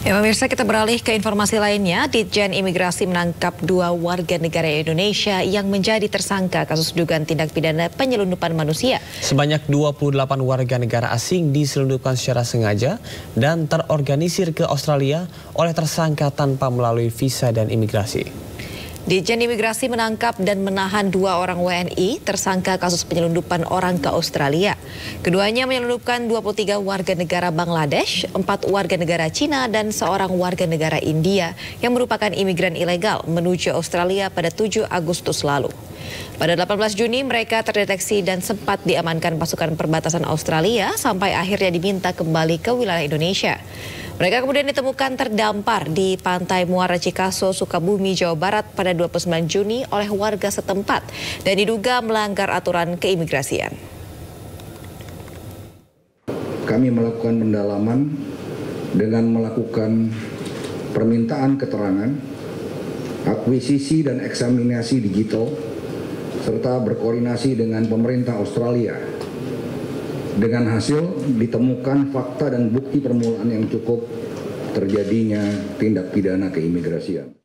Ya pemirsa kita beralih ke informasi lainnya. Ditjen Imigrasi menangkap dua warga negara Indonesia yang menjadi tersangka kasus dugaan tindak pidana penyelundupan manusia. Sebanyak 28 warga negara asing diselundupkan secara sengaja dan terorganisir ke Australia oleh tersangka tanpa melalui visa dan imigrasi. Dijen Imigrasi menangkap dan menahan dua orang WNI tersangka kasus penyelundupan orang ke Australia. Keduanya menyelundupkan 23 warga negara Bangladesh, empat warga negara Cina, dan seorang warga negara India yang merupakan imigran ilegal menuju Australia pada 7 Agustus lalu. Pada 18 Juni mereka terdeteksi dan sempat diamankan pasukan perbatasan Australia sampai akhirnya diminta kembali ke wilayah Indonesia. Mereka kemudian ditemukan terdampar di pantai Muara Cikaso, Sukabumi, Jawa Barat pada 29 Juni oleh warga setempat dan diduga melanggar aturan keimigrasian. Kami melakukan pendalaman dengan melakukan permintaan keterangan, akuisisi dan eksaminasi digital, serta berkoordinasi dengan pemerintah Australia dengan hasil ditemukan fakta dan bukti permulaan yang cukup terjadinya tindak pidana keimigrasian.